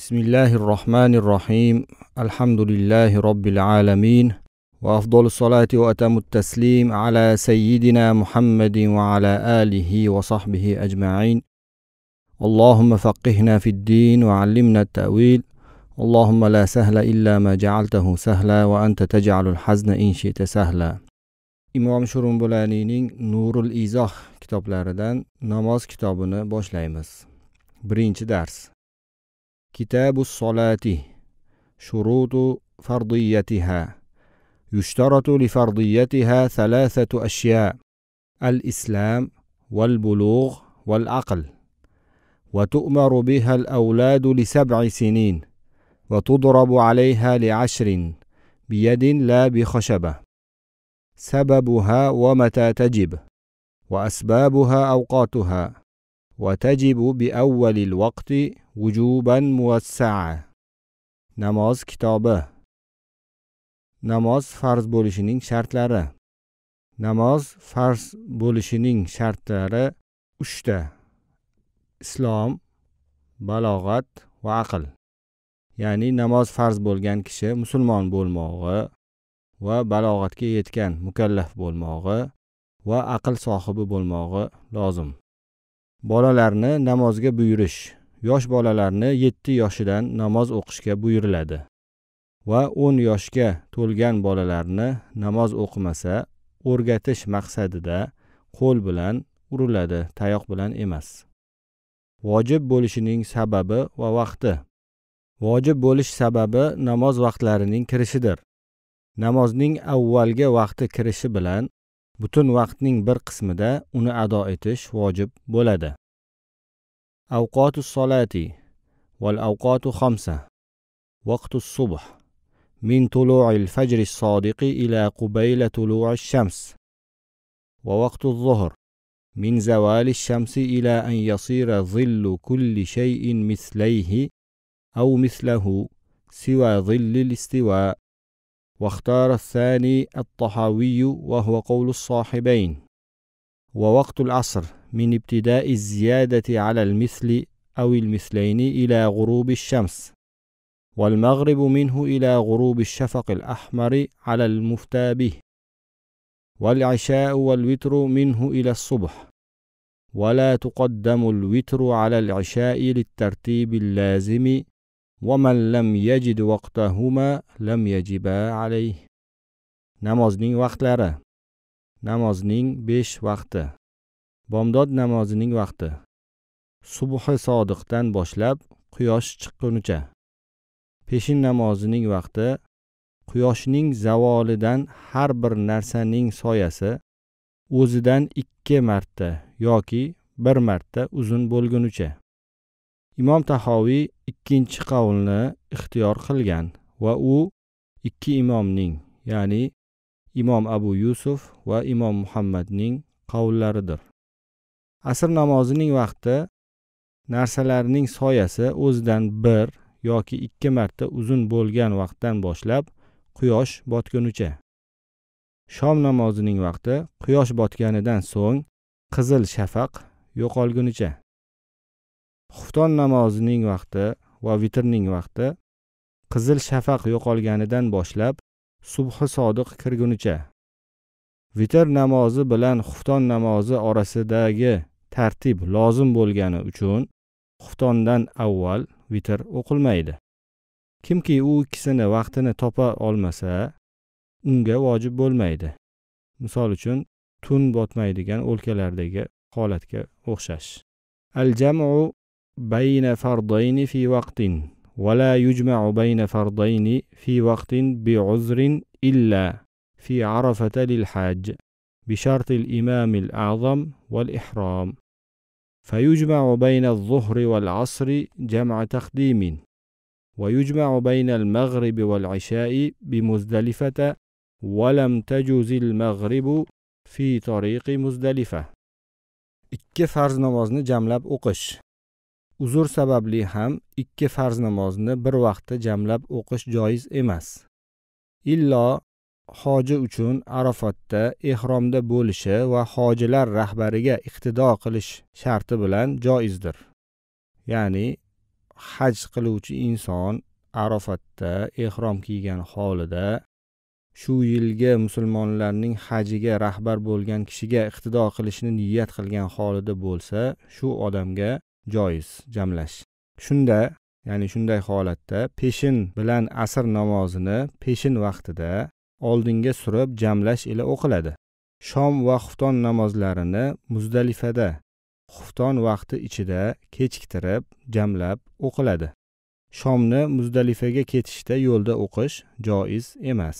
بسم الله الرحمن الرحيم الحمد لله رب العالمين وأفضل الصلاة وأتم التسليم على سيدنا محمد وعلى آله وصحبه أجمعين اللهم فقهنا في الدين وعلمنا التأويل اللهم لا سهل إلا ما جعلته سهلا وأنت تجعل الحزن إن شئت سهلا imom shurumbulaniyning nurul izoh kitoblaridan namoz kitobini boshlaymiz. Birinchi dars. Kitabu solati shurutu fardiyatiha يشترط لفرضيتها ثلاثة أشياء الإسلام والبلوغ والعقل. وتؤمر بها الأولاد لسبع سنين وتضرب عليها لعشر بيد لا بخشبة. سببها ومتى تجب وأسبابها أوقاتها. وتجب بأول الوقت وجوبا موسعا namoz kitobi namoz farz bo'lishining shartlari namoz farz bo'lishining shartlari uchta islom balog'at va aql ya'ni namoz farz bo'lgan kishi musulmon bo'lmog'i va balog'atga yetgan mukallaf bo'lmog'i va aql sohibi bo'lmog'i lozim Bolalarni namozga buyurish. Yosh bolalarni yetti yoshidan namoz o'qishga buyuriladi. Va o'n yoshga to'lgan bolalarni namoz o'qimasa o'rgatish maqsadida qo'l bilan uriladi tayoq bilan emas. Vojib bo'lishining sababi va vaqti. Vojib bo'lish sababi namoz vaqtlarining kirishidir. Namozning avvalgi vaqti kirishi bilan butun vaqtning bir qismida uni ado etish vojib bo'ladi. Avqotu solati val avqotu xamsa vaqtu subh من طلوع الفجر الصادق إلى قبيل طلوع الشمس ووقت الظهر من زوال الشمس إلى أن يصير ظل كل شيء مثليه أو مثله سوى ظل الاستواء واختار الثاني الطحاوي وهو قول الصاحبين. ووقت العصر من ابتداء الزيادة على المثل أو المثلين إلى غروب الشمس والمغرب منه إلى غروب الشفق الأحمر على المفتى به والعشاء والوتر منه إلى الصبح. ولا تقدم الوتر على العشاء للترتيب اللازم ومن لم يجد وقتهما لم يجبا عليه namozning vaqtlari namozning besh vaqti bomdod namozining vaqti subhi sodiqdan boshlab quyosh chiqqunicha peshin namozining vaqti quyoshning zavolidan har bir narsaning soyasi o'zidan ikki marta yoki bir marta uzun bo'lgunicha Imom tahoviy ikkinchi qavlni ixtiyor qilgan va u ikki imomning ya'ni imom abu yusuf va imom muhammadning qavllaridir. Asr namozining vaqti narsalarning soyasi o'zidan bir yoki ikki marta uzun bo'lgan vaqtdan boshlab quyosh botgunicha. Shom namozining vaqti quyosh botganidan so'ng qizil shafaq yo'qolgunicha. Xufton namozining vaqti va vitrning vaqti qizil shafaq yo'qolganidan boshlab subhi sodiq kirgunicha. Vitr namozi bilan xufton namozi orasidagi tartib lozim bo'lgani uchun xuftondan avval vitr o'qilmaydi. Kimki u ikkisini vaqtini topa olmasa unga vojib bo'lmaydi. Misol uchun tun botmaydigan o'lkalardagi holatga o'xshash. Al jamu bayna fardayni fi vaqtin ولا يجمع بين فردين في وقت بعذر إلا في عرفة للحاج بشرط الإمام الأعظم والإحرام. فيجمع بين الظهر والعصر جمع تقديم ويجمع بين المغرب والعشاء بمزدلفة ولم تجوز المغرب في طريق مزدلفة. ikki farz namozni jamlab o'qish uzr sababli ham ikki farz namozni bir vaqtda jamlab o'qish joiz emas. Illo hoji uchun arafotda ehromda bo'lishi va hojilar rahbariga iqtido qilish sharti bilan joizdir. Ya'ni haj qiluvchi inson arafatda ehrom kiygan holida shu yilgi musulmonlarning hajiga rahbar bo'lgan kishiga iqtido qilishni niyat qilgan holida bo'lsa shu odamga joiz jamlash. Shunda ya'ni shunday holatda peshin bilan asr namozini peshin vaqtida oldinga surib jamlash ila o'qiladi. Shom va xufton namozlarini muzdalifada xufton vaqti ichida kechiktirib jamlab o'qiladi. Shomni muzdalifaga ketishda yo'lda o'qish joiz emas.